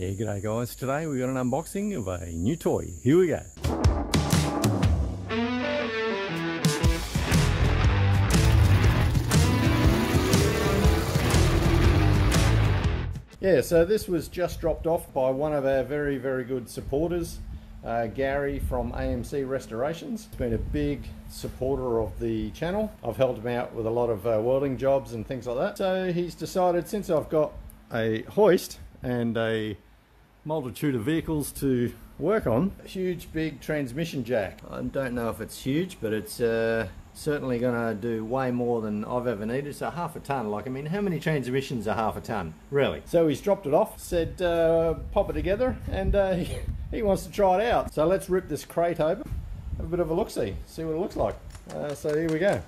Yeah, g'day guys. Today we got an unboxing of a new toy. Here we go. Yeah, so this was just dropped off by one of our very, very good supporters, uh, Garry from AMC Restorations. He's been a big supporter of the channel. I've helped him out with a lot of uh, welding jobs and things like that. So he's decided since I've got a hoist and a multitude of vehicles to work on, a huge big transmission jack. I don't know if it's huge, but it's uh, certainly going to do way more than I've ever needed. So half a ton. Like, I mean, how many transmissions are half a ton? Really? So he's dropped it off, said uh, pop it together, and uh, he, he, wants to try it out. So let's rip this crate open, have a bit of a look-see, see what it looks like. Uh, so here we go.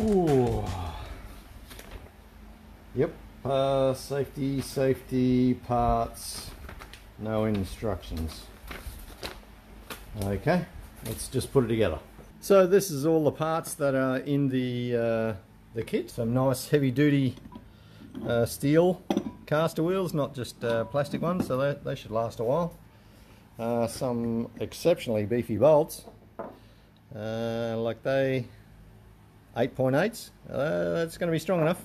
Ooh. Yep. Uh, safety, safety, parts, no instructions. Okay, let's just put it together. So this is all the parts that are in the uh, the kit. Some nice heavy duty uh, steel caster wheels, not just uh, plastic ones, so they, they should last a while. Uh, some exceptionally beefy bolts, uh, like they 8.8s. Uh, that's going to be strong enough.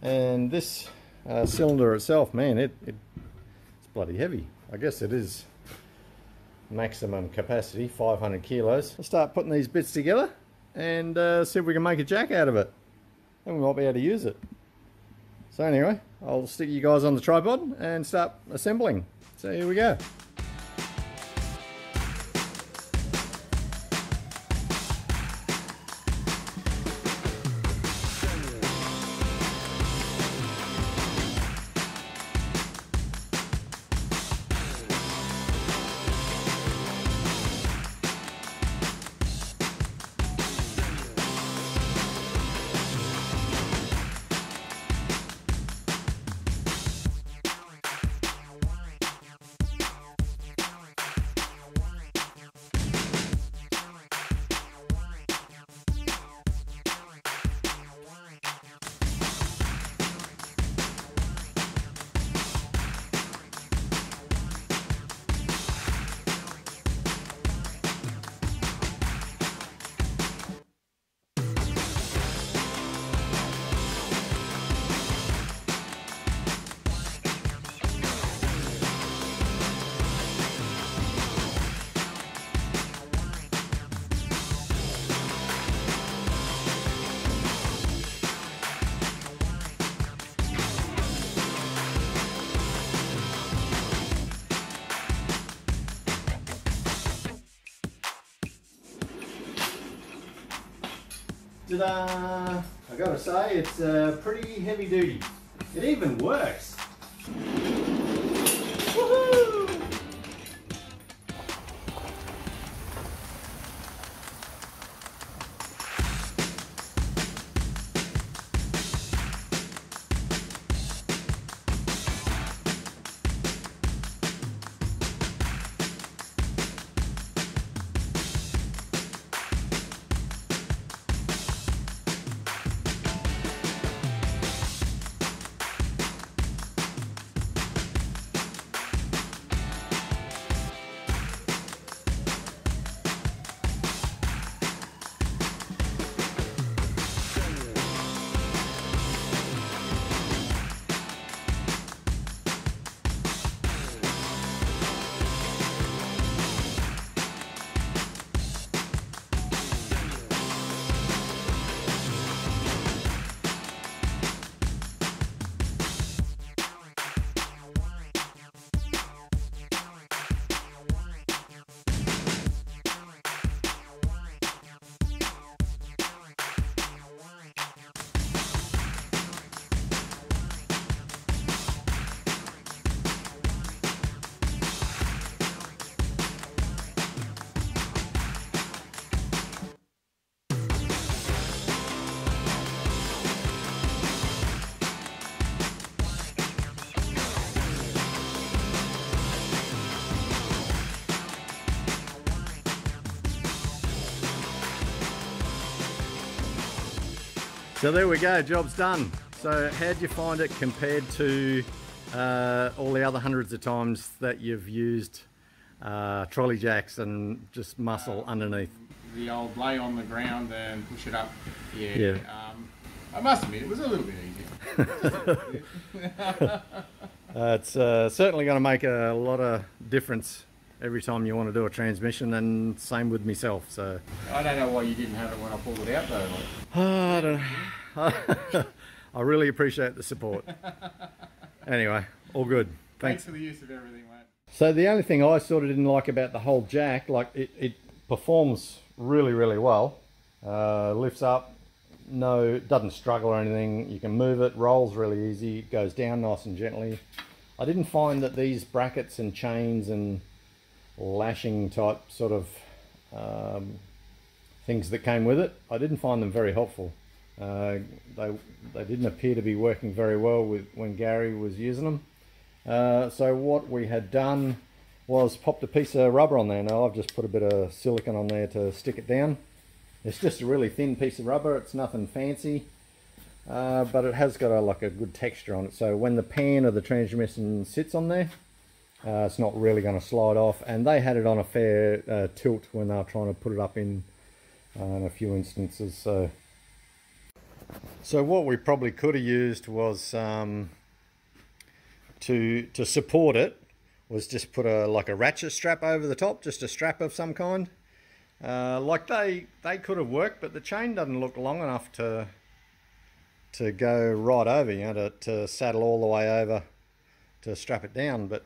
And this uh, cylinder itself, man, it, it, it's bloody heavy. I guess it is maximum capacity, 500 kilos. I'll start putting these bits together and uh, see if we can make a jack out of it. And we might be able to use it. So anyway, I'll stick you guys on the tripod and start assembling. So here we go. Ta-da! I gotta say, it's uh, pretty heavy duty. It even works. So there we go, job's done. So how'd you find it compared to uh, all the other hundreds of times that you've used uh, trolley jacks and just muscle uh, underneath? The old lay on the ground and push it up. Yeah. yeah. Um, I must admit, it was a little bit easier. uh, it's uh, certainly going to make a lot of difference every time you want to do a transmission and same with myself so. I don't know why you didn't have it when I pulled it out though I don't know. I really appreciate the support. Anyway all good. Thanks, thanks for the use of everything mate. So the only thing I sort of didn't like about the whole jack like it, it performs really really well uh, lifts up no doesn't struggle or anything. You can move it rolls really easy goes down nice and gently. I didn't find that these brackets and chains and lashing type sort of um, things that came with it. I didn't find them very helpful. Uh, they, they didn't appear to be working very well with when Garry was using them. Uh, so what we had done was popped a piece of rubber on there. Now I've just put a bit of silicone on there to stick it down. It's just a really thin piece of rubber. It's nothing fancy, uh, but it has got a, like a good texture on it. So when the pan of the transmission sits on there, uh, it's not really going to slide off. And they had it on a fair uh, tilt when they were trying to put it up in, uh, in a few instances. So, so what we probably could have used was um, to to support it was just put a like a ratchet strap over the top, just a strap of some kind. Uh, like they they could have worked, but the chain doesn't look long enough to to go right over, you know, to, to saddle all the way over to strap it down. But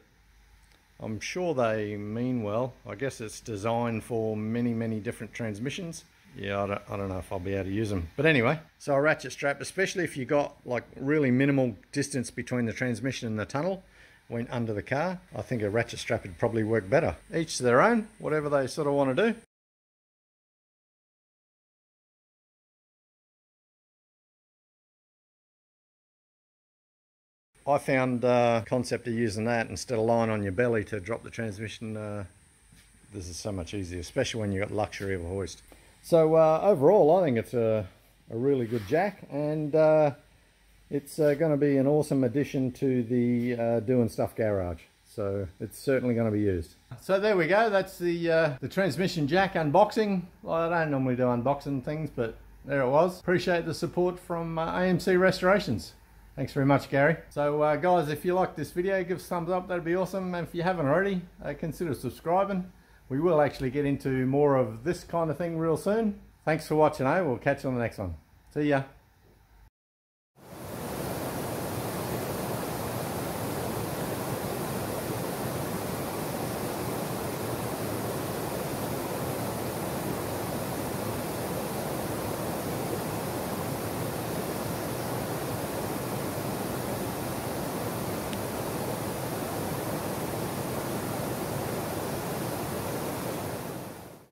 I'm sure they mean well. I guess it's designed for many, many different transmissions. Yeah, I don't, I don't know if I'll be able to use them. But anyway, so a ratchet strap, especially if you got like really minimal distance between the transmission and the tunnel, went under the car, I think a ratchet strap would probably work better. Each to their own, whatever they sort of want to do. I found uh, concept of using that instead of lying on your belly to drop the transmission. Uh, this is so much easier, especially when you've got luxury of a hoist. So uh, overall, I think it's a, a really good jack, and uh, it's uh, going to be an awesome addition to the uh, Doin Stuff garage. So it's certainly going to be used. So there we go. That's the the transmission jack unboxing. Well, I don't normally do unboxing things, but there it was. Appreciate the support from AMC Restorations. Thanks very much, Garry. So uh, guys, if you like this video, give us a thumbs up. That'd be awesome. And if you haven't already, uh, consider subscribing. We will actually get into more of this kind of thing real soon. Thanks for watching, eh? We'll catch you on the next one. See ya.